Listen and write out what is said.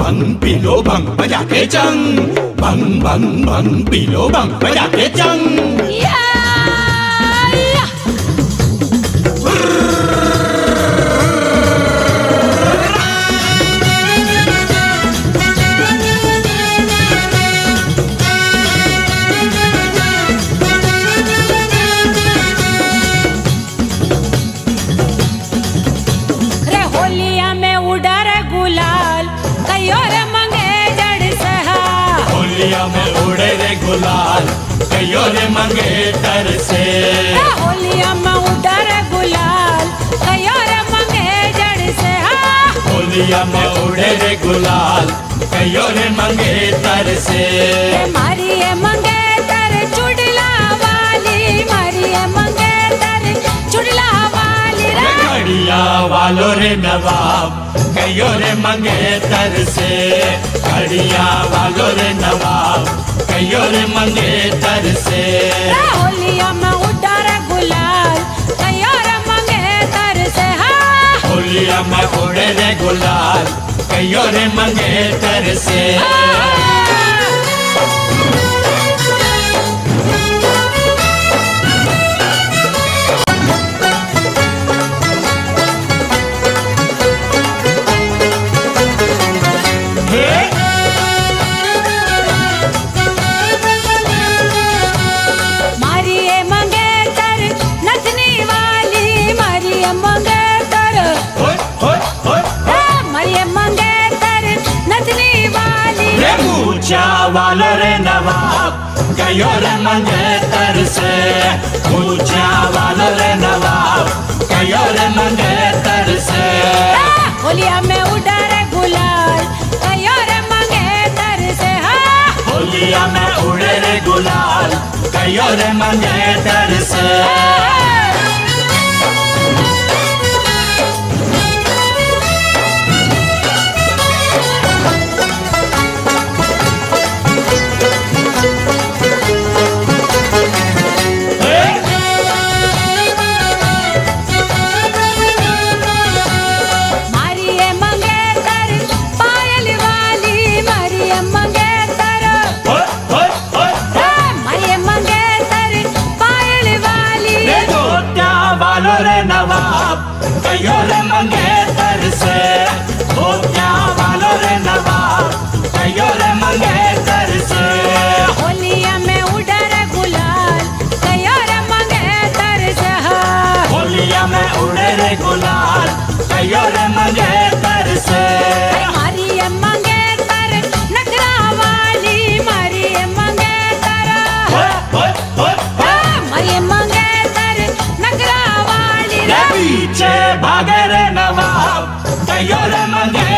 भंग P low भंग बजा के चंग भंग भंग भंग पी लो भंग बजा के चंग होलिया में उड़े रे गुलाल कयो रे मंगे तर से। होलिया में उड़ा रे गुलाल कयो रे मंगे जड़ सहा होलिया में उड़े रे गुलाल कयो रे मंगे तर से। रे मारिए मंगे तर चुड़ला वाली मारिए मंगे तर चुड़ला वाली। रे घड़िया वालो रे नवाब कयो रे मंगेतर से। घड़िया वालो रे नवाब गयो रे मंगे तर से। होलिया में उड़ा रे गुलाल गयो रे मंगेतर से होलिया में उड़े रे गुलाल गयो रे मंगे तर से। मंगेतर। होय होय होय ए, मंगेतर नचनी वाली। रे ऊँचा वालो रे नवाब कयो रे मंगे तर से? ऊँचा वालो रे नवाब कयो रे मंगे से? होलिया में उड़ा रे गुलाल कयो रे मंगेतर से? हा? होलिया में उड़े रे गुलाल रे से? गुलाल अयो रे मंगे तर से मंगेतर नखरा वाली मारिए मंगेतर। होय होय होय होय। मारिए मंगेतर नखरा वाली। रे पीछे भागे रे नवाब कयो रे मंगे